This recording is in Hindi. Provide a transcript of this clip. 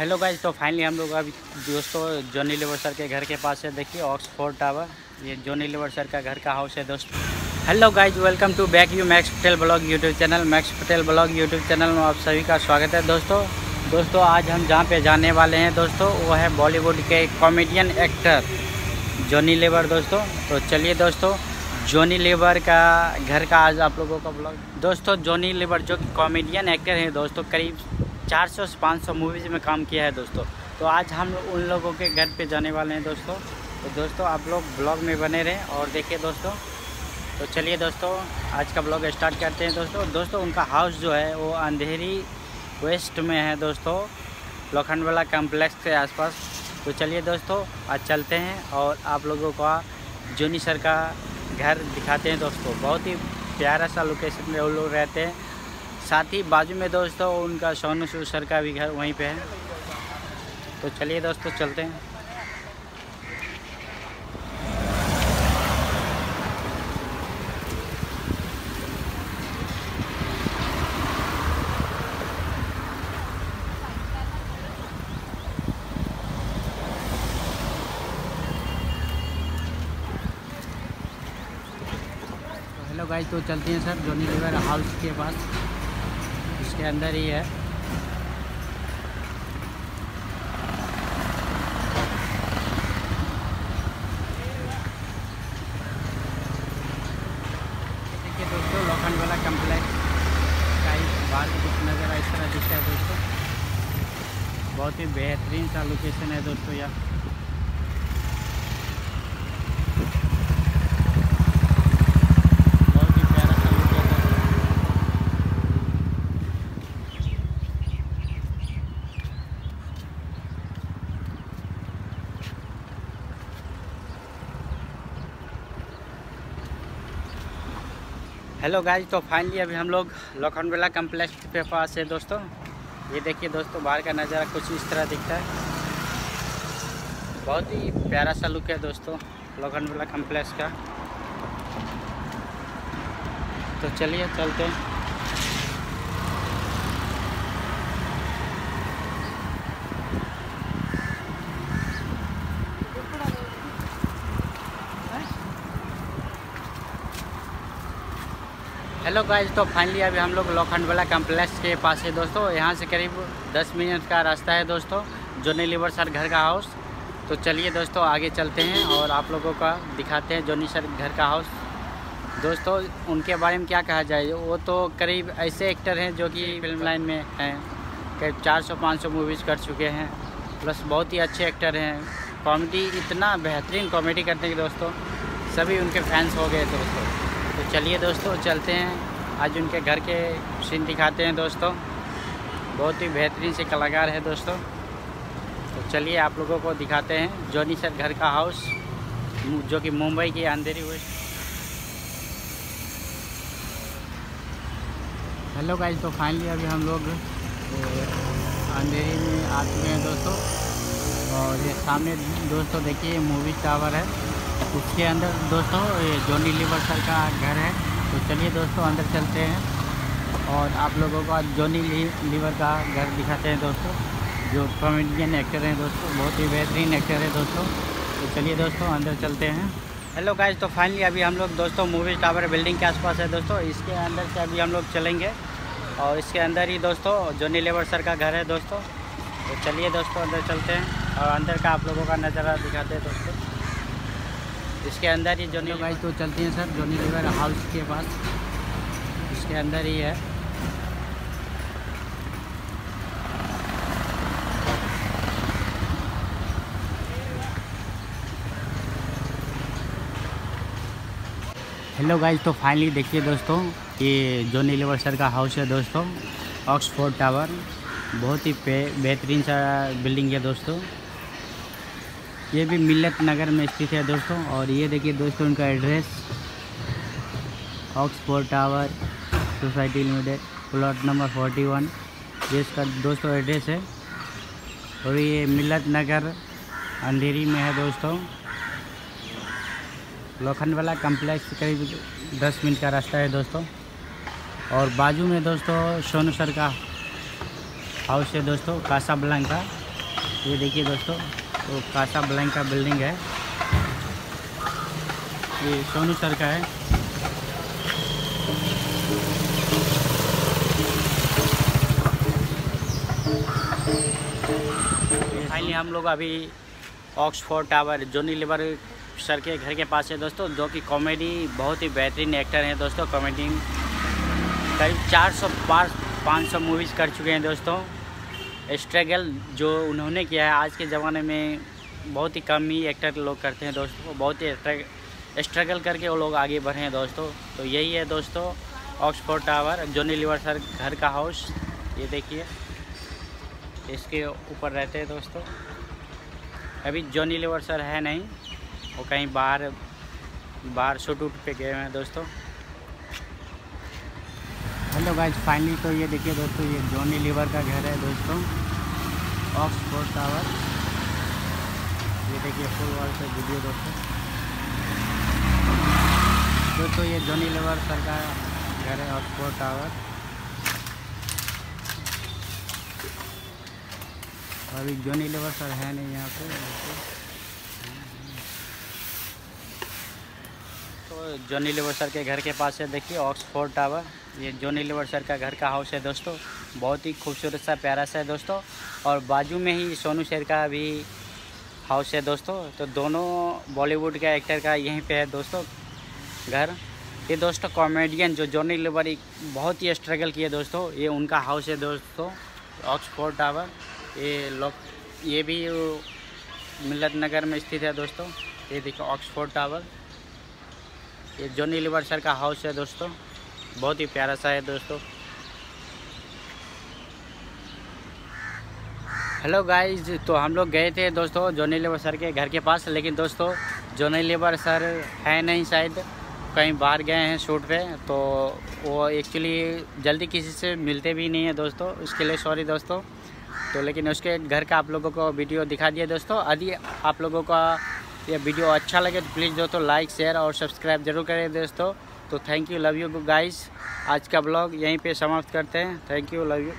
हेलो गाइज़ तो फाइनली हम लोग अभी दोस्तों जॉनी लेवर सर के घर के पास है। देखिए ऑक्सफोर्ड टावर ये जॉनी लेवर सर का घर का हाउस है दोस्तों। Hello guys welcome to back you Max Patel blog YouTube channel Max Patel blog YouTube channel में आप सभी का स्वागत है दोस्तों। दोस्तों, आज हम जहाँ पे जाने वाले हैं दोस्तों, वो है बॉलीवुड के कॉमेडियन एक्टर जॉनी लेवर दोस्तों। तो चलिए दोस्तों जॉनी लेबर का घर का आज आप लोगों का ब्लॉग दोस्तों जॉनी लेबर जो कॉमेडियन एक्टर हैं दोस्तों, करीब 400 से 500 मूवीज़ में काम किया है दोस्तों। तो आज हम उन लोगों के घर पे जाने वाले हैं दोस्तों। तो दोस्तों, आप लोग ब्लॉग में बने रहें और देखिए दोस्तों। तो चलिए दोस्तों, आज का ब्लॉग स्टार्ट करते हैं दोस्तों। दोस्तों, उनका हाउस जो है, वो अंधेरी वेस्ट में है दोस्तों। लोखंडवाला कम्प्लेक्स के आसपास। तो चलिए दोस्तों, आज चलते हैं और आप लोगों का जूनी सर का घर दिखाते हैं दोस्तों। बहुत ही प्यारा सा लोकेशन में वो लोग रहते हैं। साथ ही बाजू में दोस्तों उनका सोनू सूद सर का भी घर वहीं पे है। तो चलिए दोस्तों, चलते हैं। तो तो चलते हैं सर, जोनी लिवर हाउस के पास। इसके अंदर ही है। देखिए दोस्तों, लोखंड वाला कम्प्लेक्स का ही बाहर कुछ नज़र इस तरह दिखता है दोस्तों। बहुत ही बेहतरीन सा लोकेशन है दोस्तों यह बहुत ही प्यारा सा लोकेशन है हेलो गाइज़ तो फाइनली अभी हम लोग लोखंडवेला कम्प्लेक्स के पास है दोस्तों। ये देखिए दोस्तों, बाहर का नज़ारा कुछ इस तरह दिखता है। बहुत ही प्यारा सा लुक है दोस्तों लोखंडवेला कम्प्लेक्स का। तो चलिए, चलते हैं। हेलो गाइज़ तो फाइनली अभी हम लोग लोखंडवाला कम्प्लेक्स के पास है दोस्तों। यहाँ से करीब 10 मिनट का रास्ता है दोस्तों जोनी लिवर सर घर का हाउस तो चलिए दोस्तों, आगे चलते हैं और आप लोगों का दिखाते हैं जोनी सर घर का हाउस दोस्तों, उनके बारे में क्या कहा जाए? वो तो करीब ऐसे एक्टर हैं जो कि फ़िल्म लाइन में हैं। करीब 400-500 मूवीज़ कर चुके हैं। प्लस बहुत ही अच्छे एक्टर हैं। कॉमेडी इतना बेहतरीन कॉमेडी करते हैं कि दोस्तों, सभी उनके फैंस हो गए दोस्तों। चलिए दोस्तों, चलते हैं। आज उनके घर के सीन दिखाते हैं दोस्तों। बहुत ही बेहतरीन से कलाकार है दोस्तों। तो चलिए आप लोगों को दिखाते हैं जॉनी सर घर का हाउस जो कि मुंबई की अंधेरी वेस्ट हेलो गाइज़ तो फाइनली अभी हम लोग अंधेरी में आ चुके हैं दोस्तों। और ये सामने दोस्तों देखिए मूवी टावर है। उसके अंदर दोस्तों, ये जॉनी लीवर सर का घर है तो चलिए दोस्तों अंदर चलते हैं। और आप लोगों को आज जॉनी लीवर का घर दिखाते हैं दोस्तों, जो कॉमेडियन एक्टर हैं दोस्तों, बहुत ही बेहतरीन एक्टर है दोस्तों। तो चलिए दोस्तों, अंदर चलते हैं। हेलो गाइज़ तो फाइनली अभी हम लोग दोस्तों मूवी टावर बिल्डिंग के आसपास है दोस्तों। इसके अंदर से अभी हम लोग चलेंगे। और इसके अंदर ही दोस्तों जोनी लेवर सर का घर है दोस्तों तो चलिए दोस्तों, अंदर चलते हैं। और अंदर का आप लोगों का नज़ारा दिखाते हैं दोस्तों। इसके अंदर ही जॉनी भाई तो चलती हैं सर जोनी लिवर हाउस के पास। इसके अंदर ही है। हेलो गाइज़ तो फाइनली देखिए दोस्तों ये जोनी लिवर सर का हाउस है दोस्तों ऑक्सफोर्ड टावर बहुत ही बेहतरीन सा बिल्डिंग है दोस्तों। ये भी मिल्लत नगर में स्थित है दोस्तों, और ये देखिए दोस्तों उनका address, Oxford Tower, society limited, plot number forty one. ये इसका दोस्तों एड्रेस है, और ये मिल्लत नगर अंधेरी में है दोस्तों। लोखंडवाला कम्प्लेक्स करीब दस मिनट का रास्ता है दोस्तों। और बाजू में दोस्तों सोनू सर का हाउस है दोस्तों कासा का ये देखिए दोस्तों तो कासा ब्लैंक का बिल्डिंग है। ये सोनू सर का है। फाइनली हम लोग अभी Oxford Tower Johnny Lever sir के घर के पास है दोस्तों, जो कि कॉमेडी बहुत ही बेहतरीन एक्टर हैं दोस्तों कॉमेडी करीब चार सौ पाँच सौ मूवीज़ कर चुके हैं दोस्तों। स्ट्रगल जो उन्होंने किया है, आज के ज़माने में बहुत ही कम ही एक्टर लोग करते हैं दोस्तों बहुत ही स्ट्रगल करके वो लोग आगे बढ़े हैं दोस्तों। तो यही है दोस्तों Oxford Tower Johnny Lever sir घर का हाउस ये देखिए। इसके ऊपर रहते हैं दोस्तों। अभी जोनी लिवर सर है नहीं, वो कहीं बाहर बाहर शूट उट पे गए हैं दोस्तों। हेलो गाइज़ फाइनली तो ये देखिए दोस्तों, ये जोनी लिवर का घर है दोस्तों ऑक्सफोर्ड टावर ये देखिए फुल वॉल से वीडियो दोस्तों। दोस्तों, ये जोनी लिवर सर का घर है ऑक्सफोर्ड टावर अभी जॉनी लेवर सर है नहीं यहाँ पे तो जोनी लेवर सर के घर के पास है, देखिए ऑक्सफोर्ड टावर ये जोनी लेवर सर का घर का हाउस है दोस्तों। बहुत ही खूबसूरत सा, प्यारा सा है दोस्तों। और बाजू में ही सोनू शेर का भी हाउस है दोस्तों। तो दोनों बॉलीवुड का एक्टर का यहीं पे है दोस्तों घर। ये दोस्तों कॉमेडियन जो जोनी लेवर बहुत ही स्ट्रगल किए दोस्तों, ये उनका हाउस है दोस्तों। ऑक्सफोर्ड टावर ये लोग, ये भी मिलत नगर में स्थित है दोस्तों। ये देखो ऑक्सफोर्ड टावर ये जोनी लिवर सर का हाउस है दोस्तों। बहुत ही प्यारा सा है दोस्तों। हेलो गाइस तो हम लोग गए थे दोस्तों जोनी लेबर सर के घर के पास, लेकिन दोस्तों जोनी लेबर सर है नहीं शायद। कहीं बाहर गए हैं शूट पे तो वो एक्चुअली जल्दी किसी से मिलते भी नहीं है दोस्तों। उसके लिए सॉरी दोस्तों। तो लेकिन उसके घर का आप लोगों को वीडियो दिखा दिया दोस्तों। यदि आप लोगों का ये वीडियो अच्छा लगे तो प्लीज़ दोस्तों लाइक शेयर और सब्सक्राइब ज़रूर करें दोस्तों। तो thank you love you guys आज का ब्लॉग यहीं पे समाप्त करते हैं. Thank you love you